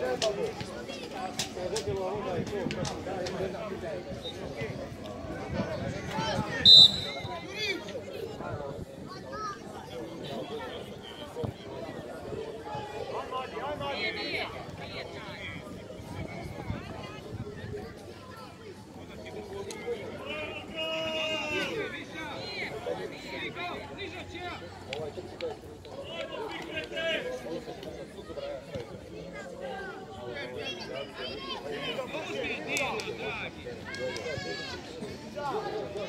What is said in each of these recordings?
Thank you.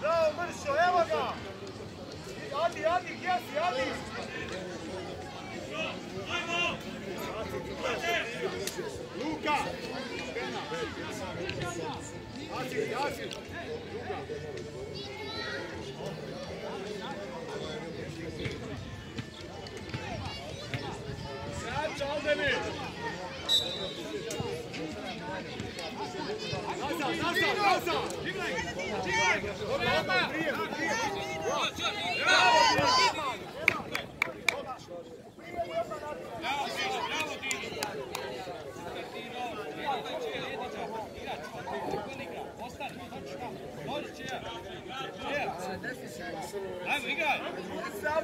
Bravo, Mršo, evo ga! Adi, Adi, gdje si, Adi? Luka! Asi, Asi! Sad,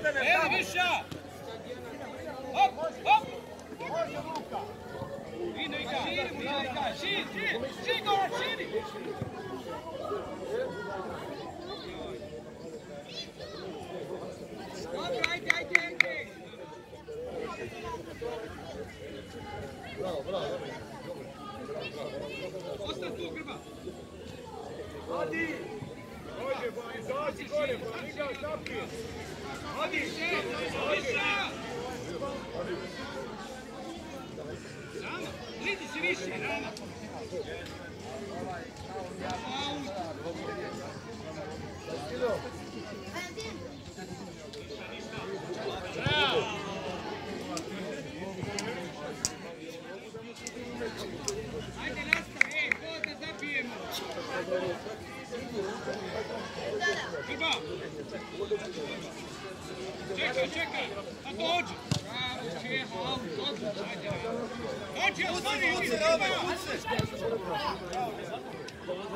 Evo, viša! Hop, hop! Može Luka! Ide, igraj! Širi! Širi, širi! Širi, gol, širi! Idi si više, Rama! Ajde, nastavi, ej, ko da zabijemo? Grba! Čekaj, čekaj, a dođi! Bravo, Čeho, auto, odlično, ajde. Dođi, ostani, idi, Grba! Vai, Viša! Vai, Viša, ajde, Grba! E, tako. Dani, Dani, Ej, ej, ej! Dani, otrlo, ajde igraj ti beka, Asi, ti ideš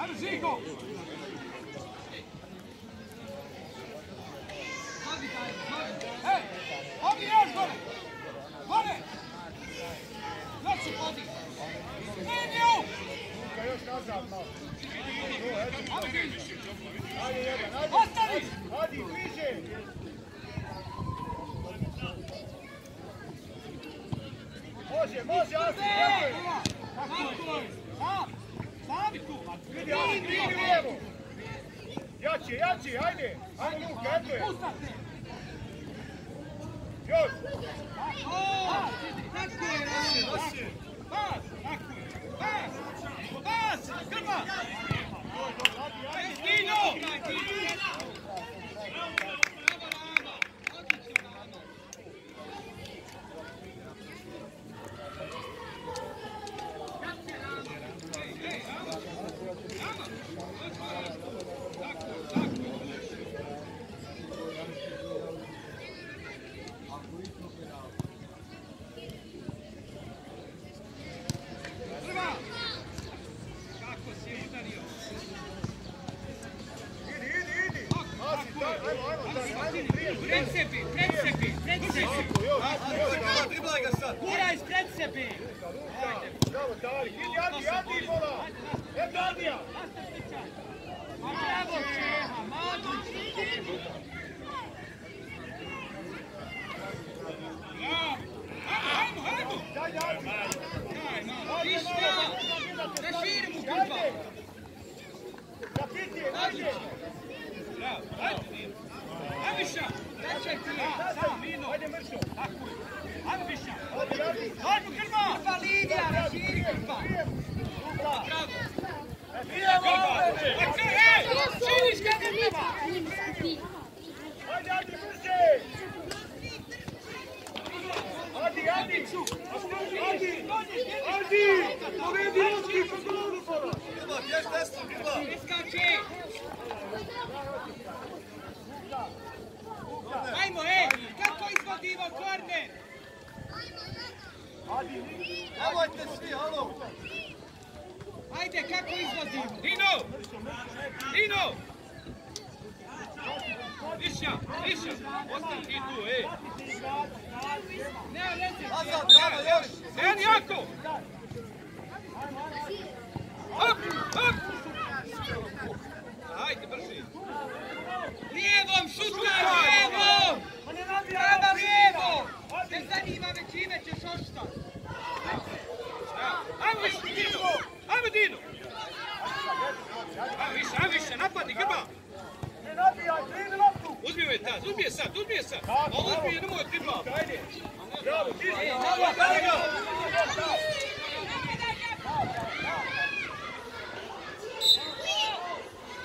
Ajde, Žigo! Ej, ovdje još gore! Gore! Još se podi! Liniju! Luka, još nazad malo. Ajde, Pred sebi, pred sebi, pred sebi. Driblaj ga sad. Gura ispred sebi. Bravo, Tari. Idi, Adi, Adi, Bola. E, Adija. Bravo, Čeha, Madović. Seni jako! Hop, hop! Ajde, brži! Lijevom, Dino! Ajmo više, ajmo više, napadni, grba! Ne nabijaj, primi loptu. Uzmi je tad, uzmi je sad, uzmi je sad! A uzmi je, nemoj grba! Ajde. Bravo, ti si. Bravo, bravo!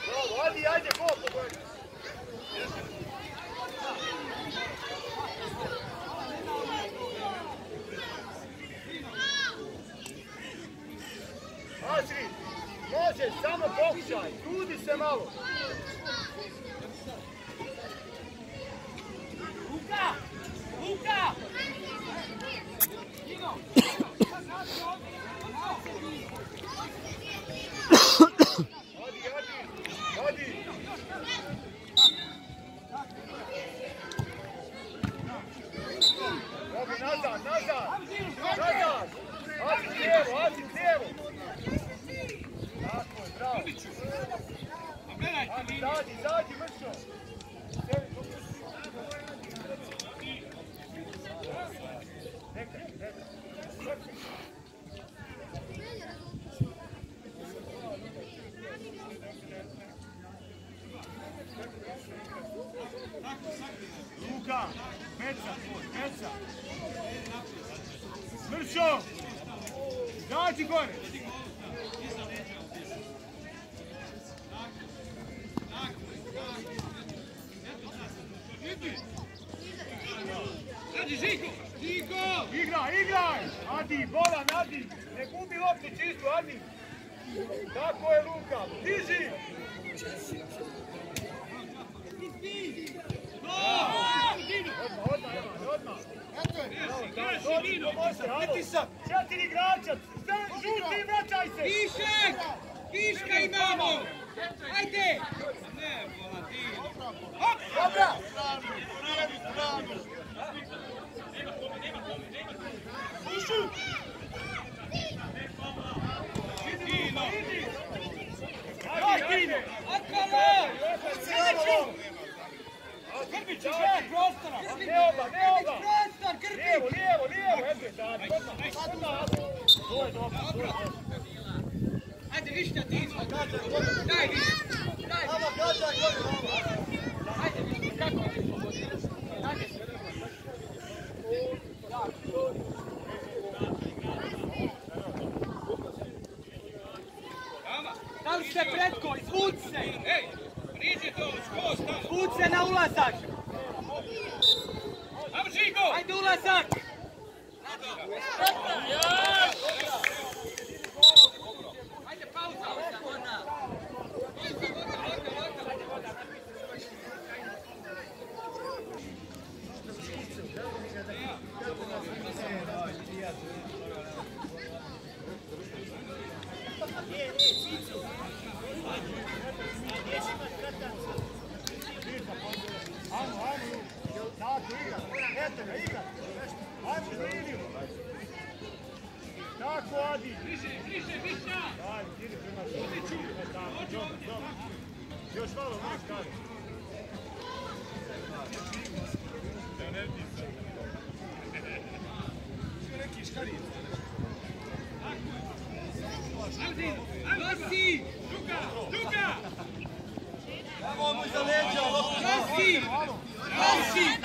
Bravo, Adi, ajde, gol, pogodio. Asri, može, samo pokušaj, trudi se malo. Luka! Luka! Adi, Adi, Adi. Robi, nazad, nazad, nazad. Meca. Mršo! Zađi gore! Radi, Žiko! Žiko! Igraj, igraj! Adi, bolan, Adi! Ne gubi loptu čistu, Adi! Tako je Luka, diži! Odmah, odmah, odmah! Četiri igrača! Žuti, vraćaj se! Višak! Viška imamo! Ajde! Ne, Voladino. Hop! Dobra! Dino! Daj, Tine! Okolo! Grbić, Grbić, prostora! Ne oba, ne oba! Prostor, Lijevo, Grbić! lijevo, lijevo! Eto je, Dadi, odmah! Odmah! To je dobro, to je dobro. Ajde, Višnja, ti Daj, Višnja! Ajde, kako je? Ajde. Da li se pretko, izvuci se! Ej, priđi to, skos tamo! Izvuci se na ulazak! Ajde, ulazak! Još malo, malo kaže. Ja ne vidim sad. Što neki škarice? Aldi, Aldi, Duka, Duka! Evo mu za leđa, lopta! Rasi! Rasi!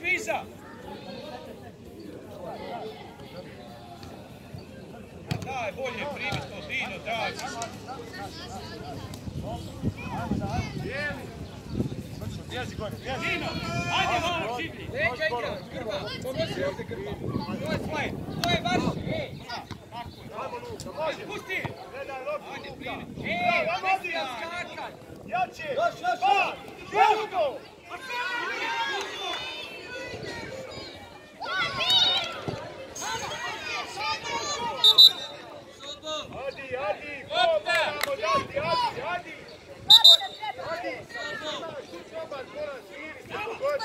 Bač mi iza! Daj, bolje primi to, Dino, daj. Mršo, bježi gore, bježi! Dino, ajde malo življi. Neća igra, Grba, pomozi ovdje Grba. To je svoje, to je vaše, ej. Ajmo, Luka, može! Ajde, pusti. Gledaj loptu, Ajde, Luka! primi. Ej, Bravo, ne Adi! smija skakaj. Jače! Još, još, Pa! Drugo! Adi, Adi! Lopta! Moramo dati, Adi, Adi! Adi! Dobar, moram sviriti, kako god.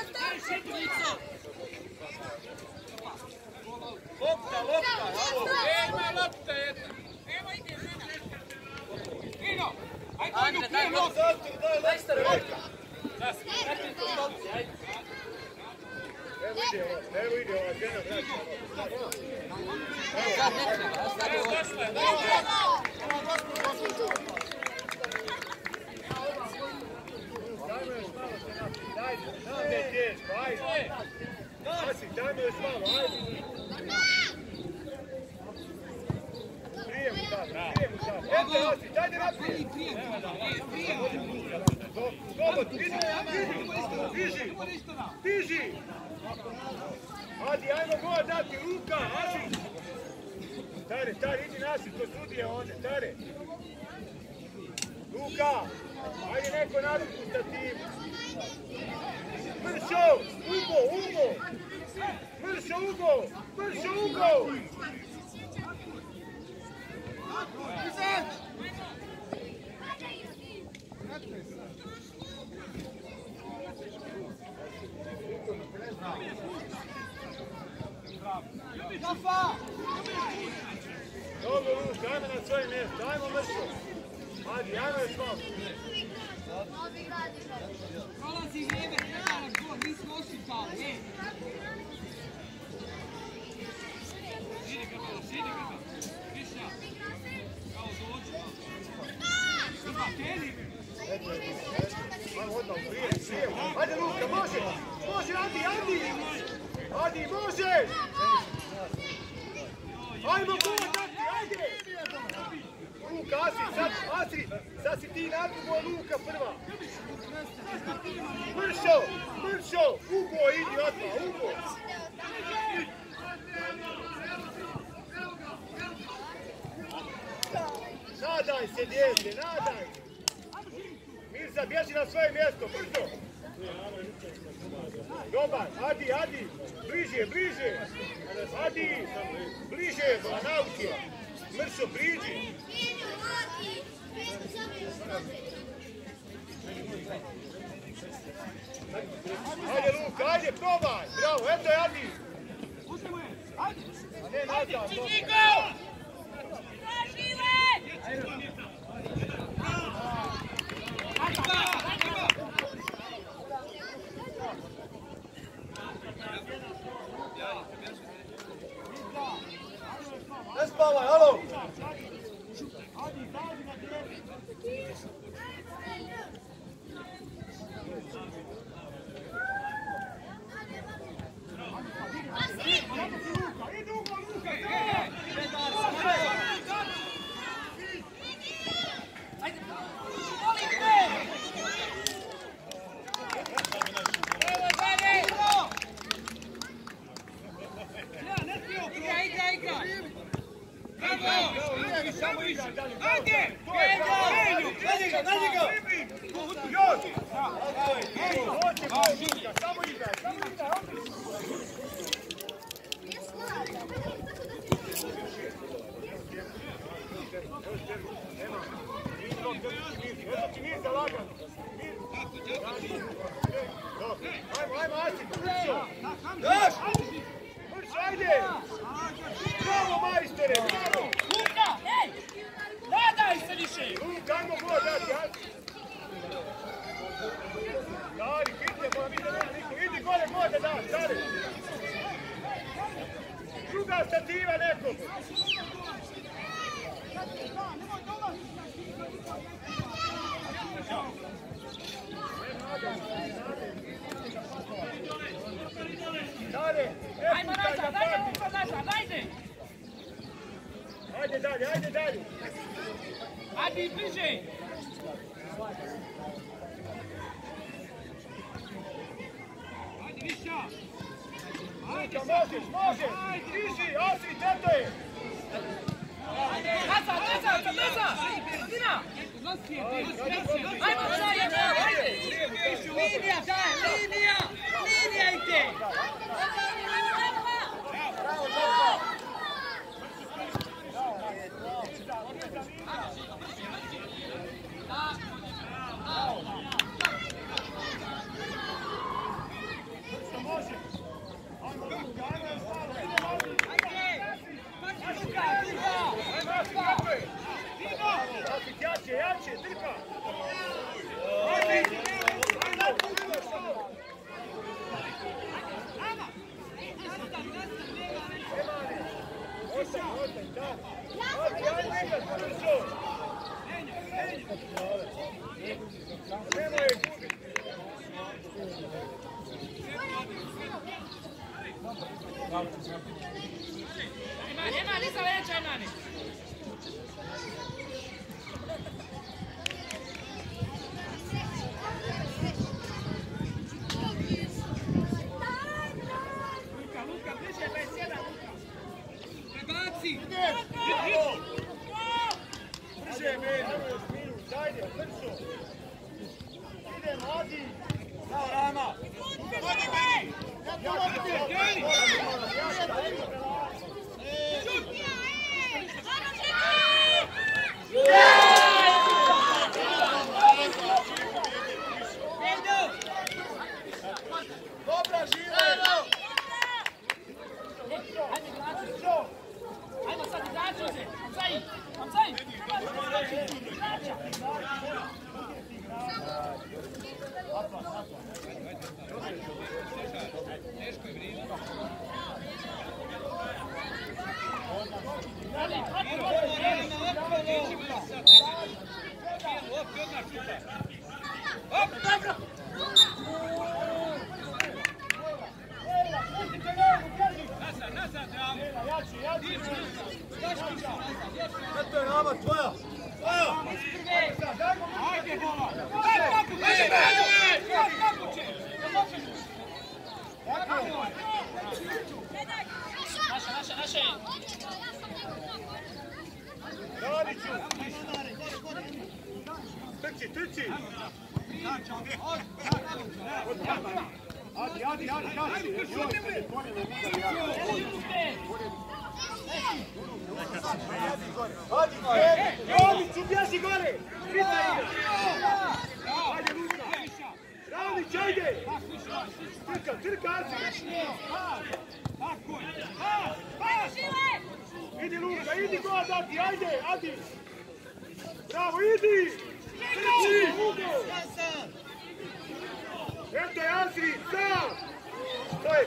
Lopta, lopta, alo. Nema lopta jedna. Ajde lopta. Daj lopta. Evo ide ova, evo ide ova žena, vraća. Dajmo još malo se naprijed, ajde, znam da je teško, ajde. Asi, dajmo još malo, ajde. Prije mu sad, prije mu sad. Eto, Asi, dajde naprijed. Slobodno, vidi, vidi, diži. Adi, ajmo gol dati, Luka. Tare, tare, idi nasi, to sudije ovdje, tare. Luka, ajde neko naruku sa tim. Mršo, Ugo, Ugo. Mršo, Ugo, Mršo, Ugo. Dobro, Luka, ajmo na svoje mjesto, ajmo Mršo. Adi, ajmo još malo. Prolazi vrijeme, treba nam gol. Viša. Kao dođu. Grba, kreni. Ajmo odmah, prije, prije. Ajde Luka, može, može, Adi, Adi. Adi, može. Ajmo gol dati, ajde. Sad, Asi, sad si ti nakupo Luka prva. Mršo, Mršo, Ugo, idi odmah, Ugo. Nadaj se, djete, nadaj. Mirza, bježi na svoje mjesto, brzo. Dobar, Adi, Adi, bliže, bliže. Adi, bliže, nauke. Mršo, priđi. Ajde, Luka, ajde, probaj. Bravo, eto je Adi. Ne, nazad. Ne Bravo, majstore, bravo! Luka, ajmo gol dati, Asim! Dari, hitne, mora biti da niko. Idi gore, gol da daš, Dari! Druga stativa nekog! Dare, Ajmo nazad. Luka nazad, ajde! Ajde dalje, ajde dalje. Adi, bliže! Ajde, Viša! Luka, možeš, možeš! Stiži, Asri, teto je! Nazad, nazad, nazad! Dina! Ajmo zajedno, ajde! Linija, daj, linija! Linija ide! Može! Ajmo, ajmo, je stalo, idemo, Asri! Luka, Luka! Ajmo, Asri, kako je? Asri, jače, jače, trka! Ajde, ajde, ajde, samo! Emane, osam, da. Asri, ajmo igrat, brzo! Nemoj je gubiti. Emane, Emane, iza leđa, Emane! Luka, Luka, bliže, 21, Luka! Prebaci! Brže, men, nemoj još minut, ajde, brzo. Ide, Naše, naše, naše! Radiću! Trči, trči! Adi, adi, adi, jači. Hadi, Romiću, bježi gore! Vita igra! Idi a idi god, Adi, a Adi! a idi! Trči, a Eto je Azri, a Stoj!